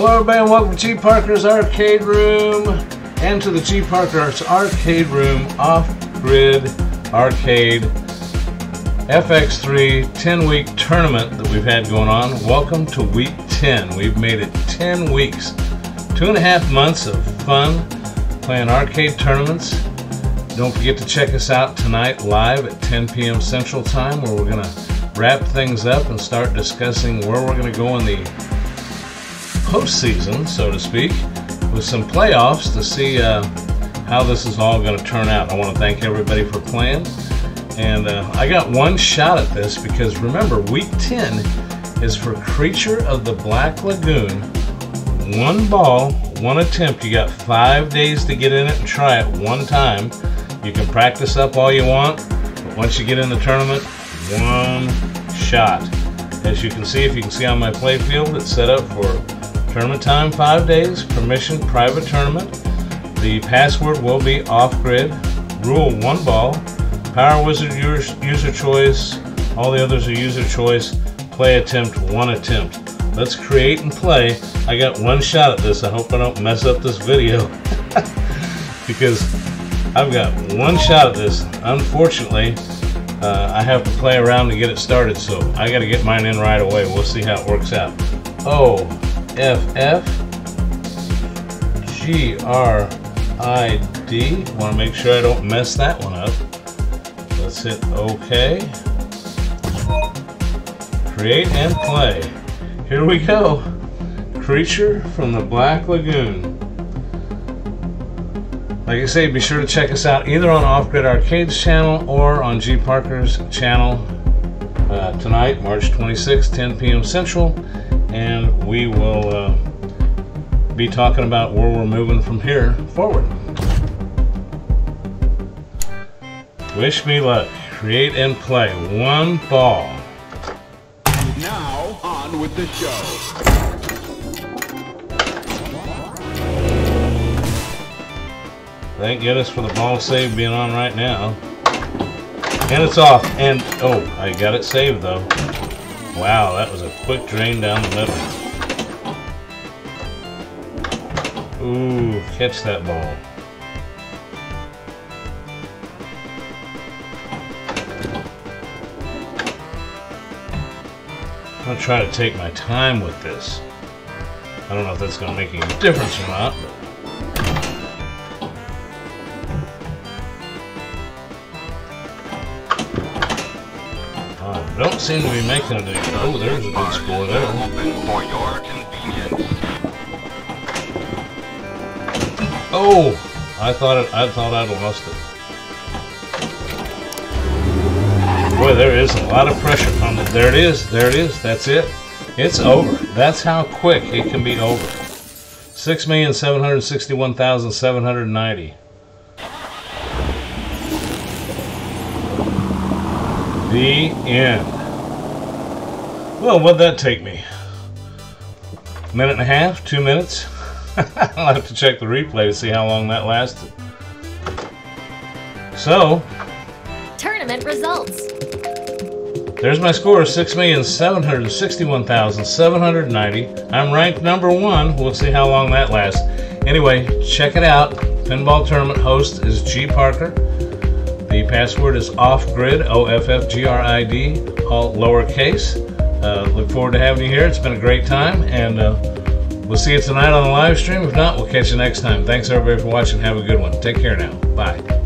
Hello, everybody, and welcome to G Parker's Arcade Room and to the G Parker's Arcade Room off-grid arcade FX3 10-week tournament that we've had going on. Welcome to week 10. We've made it 10 weeks, two and a half months of fun playing arcade tournaments. Don't forget to check us out tonight live at 10 p.m. Central Time, where we're going to wrap things up and start discussing where we're going to go in the postseason, so to speak, with some playoffs to see uh, how this is all going to turn out. I want to thank everybody for playing. And uh, I got one shot at this because remember, week 10 is for Creature of the Black Lagoon. One ball, one attempt. You got five days to get in it and try it one time. You can practice up all you want, but once you get in the tournament, one shot. As you can see, if you can see on my play field, it's set up for tournament time five days, permission private tournament. The password will be off-grid, rule one ball, power wizard user choice, all the others are user choice, play attempt, one attempt. Let's create and play. I got one shot at this. I hope I don't mess up this video because I've got one shot at this. Unfortunately, uh, I have to play around to get it started, so I got to get mine in right away. We'll see how it works out. O F F G R I D. Want to make sure I don't mess that one up. Let's hit OK. Create and play. Here we go. Creature from the Black Lagoon. Like I say, be sure to check us out either on Off Grid Arcades channel or on G Parker's channel uh, tonight, March 26, 10 p.m. Central, and we will uh, be talking about where we're moving from here forward. Wish me luck. Create and play. One ball. Now, on with the show. Thank goodness for the ball save being on right now. And it's off. And, oh, I got it saved though. Wow, that was a quick drain down the middle. Ooh, catch that ball. I'm to try to take my time with this. I don't know if that's to make any difference or not, but Don't seem to be making it. Oh, there's a good score there. for your. Oh, I thought it. I thought I'd lost it. Boy, there is a lot of pressure on it. There it is. There it is. That's it. It's over. That's how quick it can be over. Six million seven hundred sixty-one thousand seven hundred ninety. The end. Well, what'd that take me? A minute and a half? Two minutes? I'll have to check the replay to see how long that lasted. So... Tournament results. There's my score, 6,761,790. I'm ranked number one. We'll see how long that lasts. Anyway, check it out. Pinball Tournament host is G. Parker. The password is off-grid, O-F-F-G-R-I-D, all lowercase. Uh, look forward to having you here. It's been a great time, and uh, we'll see you tonight on the live stream. If not, we'll catch you next time. Thanks, everybody, for watching. Have a good one. Take care now. Bye.